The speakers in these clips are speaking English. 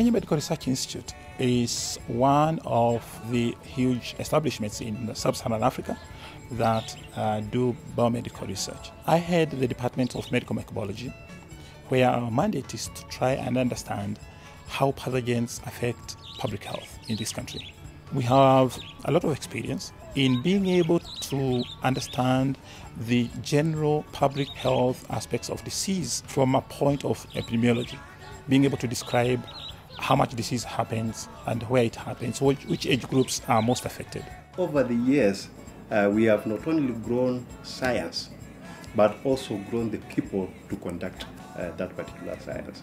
Kenya Medical Research Institute is one of the huge establishments in sub Saharan Africa that uh, do biomedical research. I head the Department of Medical Microbiology, where our mandate is to try and understand how pathogens affect public health in this country. We have a lot of experience in being able to understand the general public health aspects of disease from a point of epidemiology, being able to describe how much disease happens and where it happens, which, which age groups are most affected. Over the years, uh, we have not only grown science, but also grown the people to conduct uh, that particular science.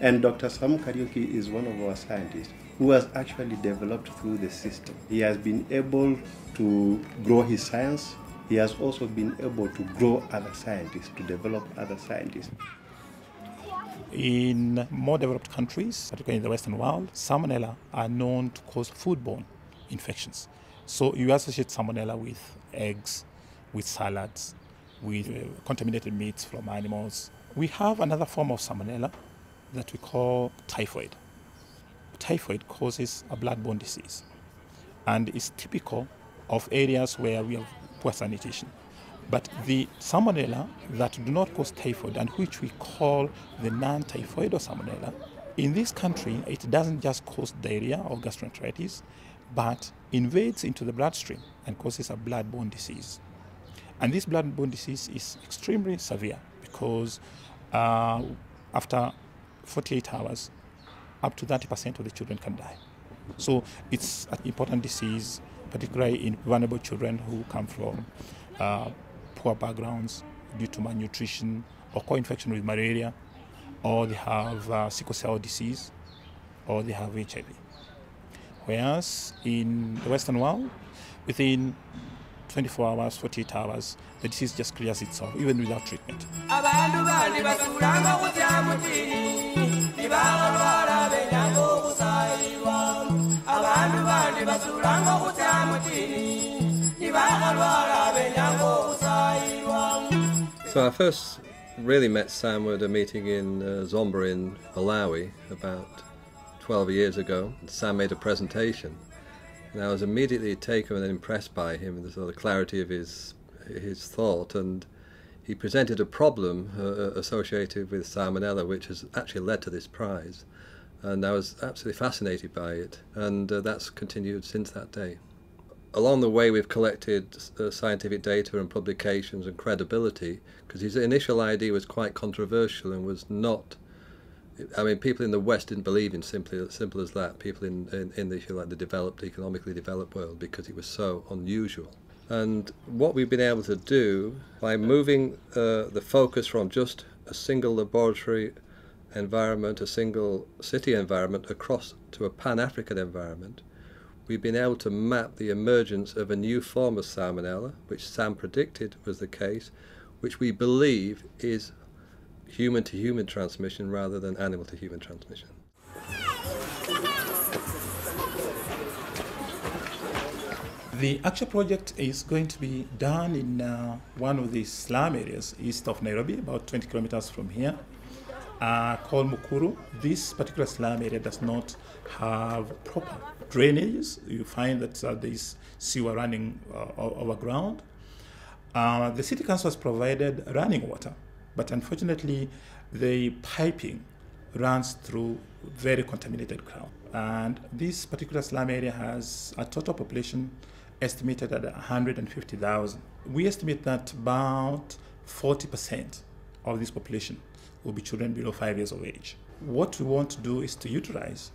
And Dr. Sam Kariuki is one of our scientists who has actually developed through the system. He has been able to grow his science. He has also been able to grow other scientists, to develop other scientists. In more developed countries, particularly in the Western world, salmonella are known to cause foodborne infections. So you associate salmonella with eggs, with salads, with uh, contaminated meats from animals. We have another form of salmonella that we call typhoid. Typhoid causes a bloodborne disease and is typical of areas where we have poor sanitation. But the salmonella that do not cause typhoid and which we call the non-typhoidal salmonella, in this country it doesn't just cause diarrhea or gastroenteritis, but invades into the bloodstream and causes a bloodborne disease. And this bloodborne disease is extremely severe because uh, after 48 hours, up to 30% of the children can die. So it's an important disease, particularly in vulnerable children who come from uh, poor backgrounds due to malnutrition or co-infection with malaria, or they have uh, sickle cell disease, or they have HIV. Whereas in the Western world, within 24 hours, 48 hours, the disease just clears itself, even without treatment. So I first really met Sam at a meeting in uh, Zomba in Malawi about 12 years ago. Sam made a presentation. And I was immediately taken and impressed by him and the sort of clarity of his his thought. And he presented a problem uh, associated with salmonella which has actually led to this prize. And I was absolutely fascinated by it. And uh, that's continued since that day along the way we've collected uh, scientific data and publications and credibility because his initial idea was quite controversial and was not I mean people in the West didn't believe in simply simple as that. People in, in, in the like the developed economically developed world because it was so unusual. And what we've been able to do by moving uh, the focus from just a single laboratory environment a single city environment across to a pan-African environment we've been able to map the emergence of a new form of salmonella, which Sam predicted was the case, which we believe is human to human transmission rather than animal to human transmission. The actual project is going to be done in uh, one of the slum areas east of Nairobi, about 20 kilometers from here, uh, called Mukuru. This particular slum area does not have proper drainage. You find that uh, there is sewer running uh, overground. Uh, the city council has provided running water, but unfortunately, the piping runs through very contaminated ground. And this particular slum area has a total population estimated at 150,000. We estimate that about 40% of this population will be children below five years of age. What we want to do is to utilize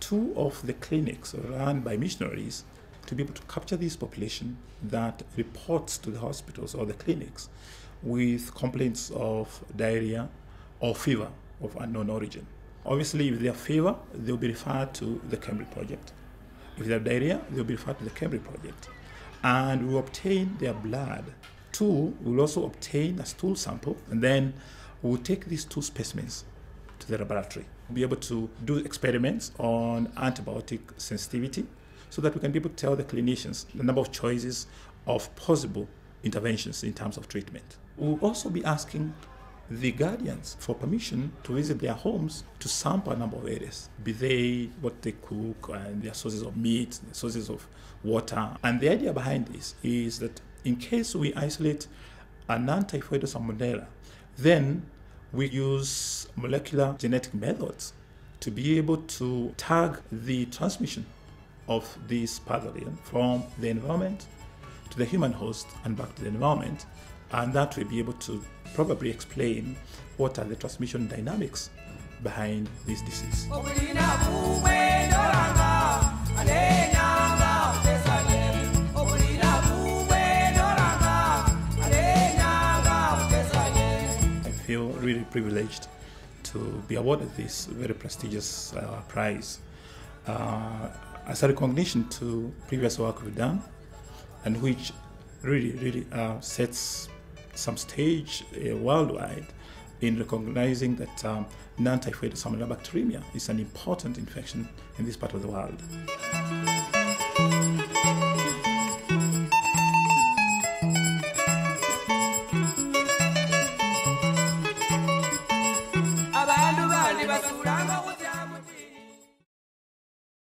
two of the clinics run by missionaries to be able to capture this population that reports to the hospitals or the clinics with complaints of diarrhea or fever of unknown origin. Obviously, if they have fever, they'll be referred to the KEMRI project. If they have diarrhea, they'll be referred to the KEMRI project. And we'll obtain their blood. Two, we'll also obtain a stool sample, and then we'll take these two specimens to the laboratory. Be able to do experiments on antibiotic sensitivity so that we can be able to tell the clinicians the number of choices of possible interventions in terms of treatment. We'll also be asking the guardians for permission to visit their homes to sample a number of areas, be they what they cook and their sources of meat, the sources of water. And the idea behind this is that in case we isolate a non-typhoidal salmonella, then we use molecular genetic methods to be able to tag the transmission of this pathogen from the environment to the human host and back to the environment. And that will be able to probably explain what are the transmission dynamics behind this disease. Feel really privileged to be awarded this very prestigious uh, prize uh, as a recognition to previous work we've done and which really, really uh, sets some stage uh, worldwide in recognizing that um, non-typhoid salmonella bacteremia is an important infection in this part of the world.